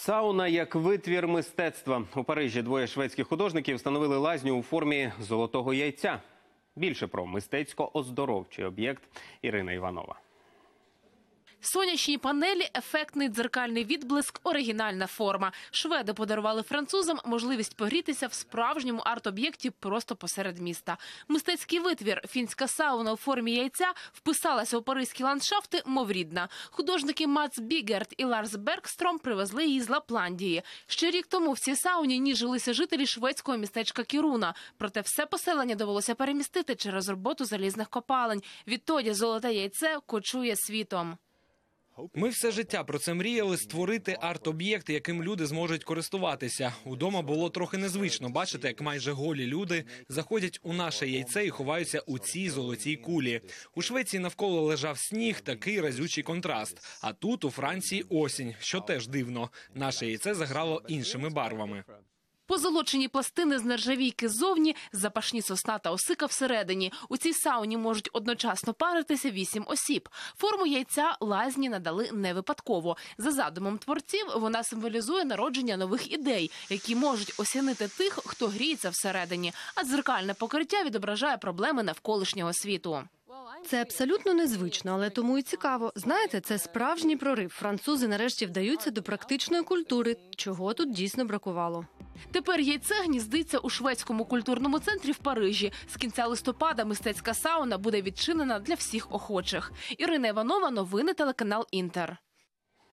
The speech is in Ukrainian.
Сауна як витвір мистецтва. У Парижі двоє шведських художників встановили лазню у формі золотого яйця. Більше про мистецько-оздоровчий об'єкт Ірина Іванова. Сонячні панелі, ефектний дзеркальний відблиск, оригінальна форма. Шведи подарували французам можливість погрітися в справжньому арт-об'єкті просто посеред міста. Мистецький витвір, фінська сауна у формі яйця вписалася у паризькі ландшафти, мов рідна. Художники Мац Бігерт і Ларс Бергстром привезли її з Лапландії. Ще рік тому в цій сауні ніжилися жителі шведського містечка Кіруна. Проте все поселення довелося перемістити через роботу залізних копалень. Відтоді золоте яйце кочує світом. Ми все життя про це мріяли створити арт-об'єкт, яким люди зможуть користуватися. Удома було трохи незвично бачити, як майже голі люди заходять у наше яйце і ховаються у цій золотій кулі. У Швеції навколо лежав сніг, такий разючий контраст. А тут у Франції осінь, що теж дивно. Наше яйце заграло іншими барвами. Позолочені пластини з нержавійки ззовні, запашні сосна та осика всередині. У цій сауні можуть одночасно паритися вісім осіб. Форму яйця лазні надали не випадково. За задумом творців вона символізує народження нових ідей, які можуть осінити тих, хто гріється всередині. А дзеркальне покриття відображає проблеми навколишнього світу. Це абсолютно незвично, але тому і цікаво. Знаєте, це справжній прорив. Французи нарешті вдаються до практичної культури, чого тут дійсно бракувало. Тепер яйце гніздиться у шведському культурному центрі в Парижі. З кінця листопада мистецька сауна буде відчинена для всіх охочих. Ірина Іванова, новини телеканал Інтер.